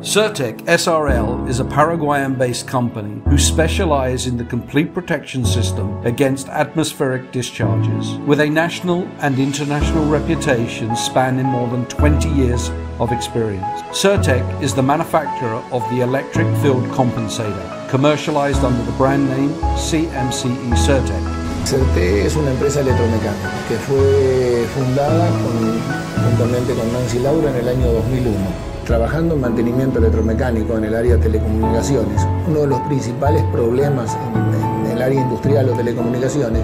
Sertec SRL is a Paraguayan based company who specialize in the complete protection system against atmospheric discharges. With a national and international reputation spanning more than 20 years of experience. Sertec is the manufacturer of the electric field compensator, commercialized under the brand name CMCE Sertec. CERTE es una empresa electromecánica que fue fundada con, juntamente con Nancy Laura en el año 2001 trabajando en mantenimiento electromecánico en el área de telecomunicaciones, uno de los principales problemas en, el área industrial o telecomunicaciones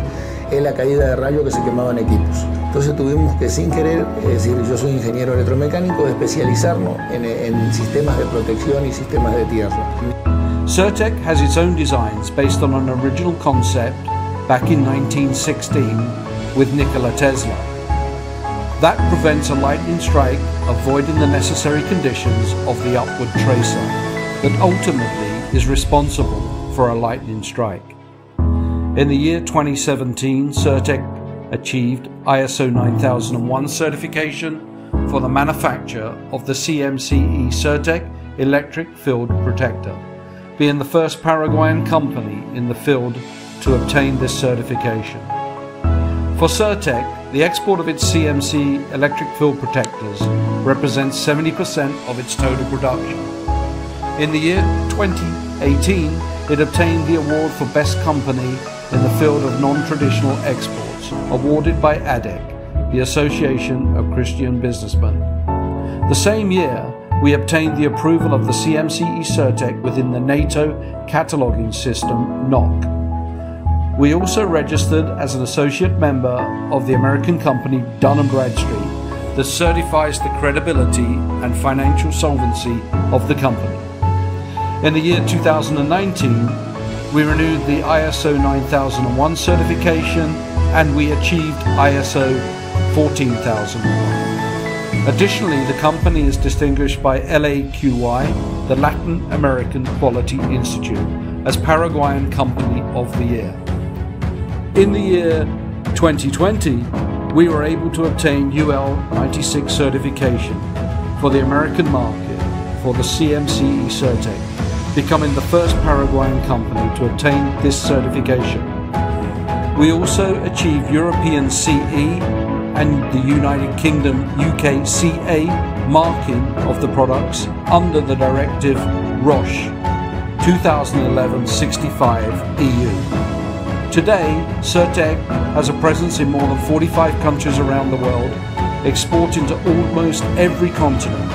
es la caída de rayos que se quemaban equipos. Entonces tuvimos que sin querer, es decir, yo soy ingeniero electromecánico, especializarnos en, en sistemas de protección y sistemas de tierra. Certec has its own designs based on an original concept back in 1916 with Nikola Tesla. That prevents a lightning strike, avoiding the necessary conditions of the upward tracer that ultimately is responsible for a lightning strike. In the year 2017, Sertec achieved ISO 9001 certification for the manufacture of the CMCE Sertec electric field protector, being the first Paraguayan company in the field to obtain this certification. For Sertec, the export of its CMC electric field protectors represents 70% of its total production. In the year 2018, it obtained the award for Best Company in the field of non-traditional exports, awarded by ADEC, the Association of Christian Businessmen. The same year, we obtained the approval of the CMCE Sertec within the NATO cataloging system, NOC. We also registered as an associate member of the American company Dun & Bradstreet that certifies the credibility and financial solvency of the company. In the year 2019, we renewed the ISO 9001 certification and we achieved ISO 14001. Additionally, the company is distinguished by LAQI, the Latin American Quality Institute, as Paraguayan Company of the Year. In the year 2020, we were able to obtain UL 96 certification for the American market for the CMCE Sertec, becoming the first Paraguayan company to obtain this certification. We also achieved European CE and the United Kingdom UK CA marking of the products under the directive RoHS 2011-65 EU. Today, Sertec has a presence in more than 45 countries around the world, exporting to almost every continent,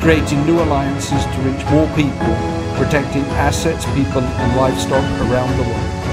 creating new alliances to reach more people, protecting assets, people and livestock around the world.